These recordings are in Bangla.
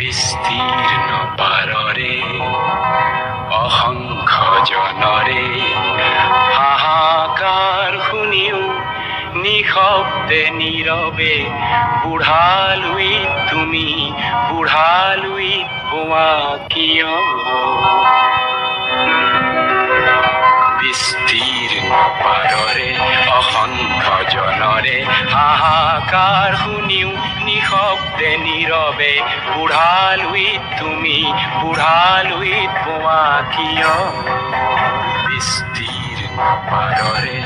বিস্তীৰ্ণ পাররে অসংখ্য জনরে হাহাকাৰ শুনিও নিশব্দে নীৰৱে বুঢ়ালুই তুমি বুঢ়ালুই হোৱা কিয় বিস্তীৰ্ণ পাৰৰে অসংখ্য জনৰে হাহাকাৰ শুনিও নিশব্দে নীৰৱে বুঢ়ালুইত তুমি বুঢ়ালুইত পোৱা কিয়? বিস্তীৰ্ণ পাৰৰে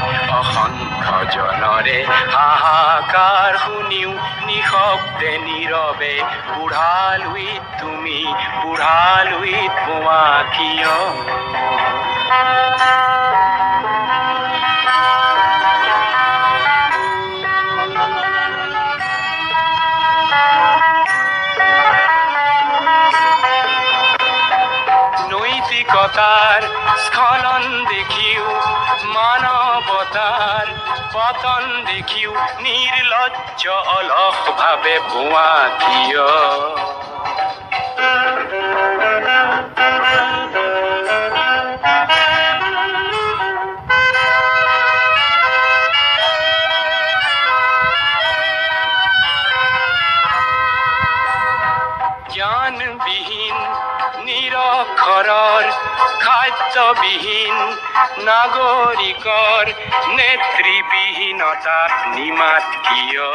অসংখ্য জনৰে হাহাকাৰ শুনিও নিশব্দে নীৰৱে বুঢ়ালুইত তুমি বুঢ়ালুইত পোৱা কিয়? নৈতিকতার স্খলন দেখিও মানবতার পতন দেখিও নির্লজ্জ অলস ভাবে ভুয়া কিয় নিৰক্ষৰৰ খাদ্যবিহীন নাগৰিকৰ নেতৃবিহীনতাত নিমাত কিয়?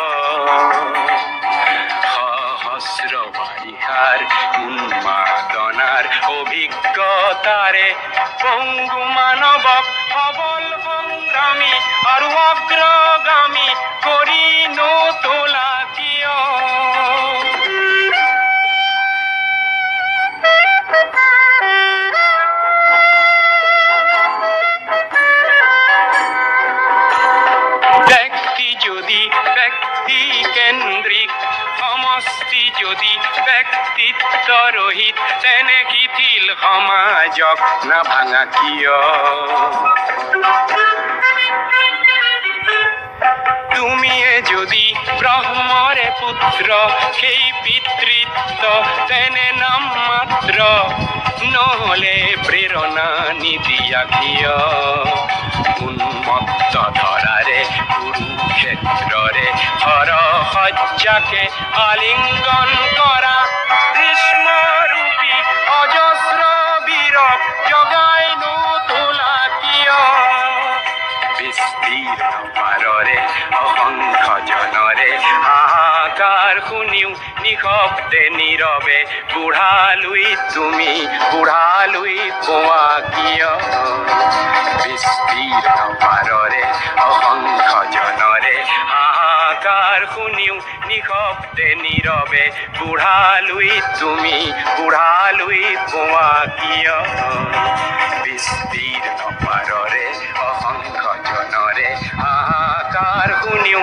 সহস্ৰ বাৰিষাৰ উন্মাদনাৰ অভিজ্ঞতাৰে পংগু মানৱক সবল সংগ্ৰামী আৰু অগ্ৰগামী সমষ্টি যদি ব্যক্তিত্ব রহিত তেনে শিথিল সমাজক? নাভাঙা কিয়? পুত্ৰ সেই পিতৃত্ব তেনে নাম মাত্ৰ নহলে প্ৰেৰণা নিদিয়া কিয় উন্মত্ত ধৰাৰে কুৰুক্ষেত্ৰৰে হৰ সজ্জাকে আলিংগন কৰা ভীষ্মৰূপী অজস্ৰ বীৰক জগাই নোতোলা কিয় বিস্তীৰ্ণ পাৰৰে অসংখ্য জনৰে হাহাকাৰ শুনিও নিশব্দে নীৰৱে বুঢ়ালুই তুমি বুঢ়ালুই পোৱা কিয়? বিস্তীৰ্ণ পাৰৰে অসংখ্য জনৰে হাহাকাৰ শুনিও নিশব্দে নীৰৱে বুঢ়ালুই তুমি বুঢ়ালুই পোৱা কিয়? বিস্তীৰ্ণ পাৰৰে অসংখ্য জনৰে হাহাকাৰ শুনিও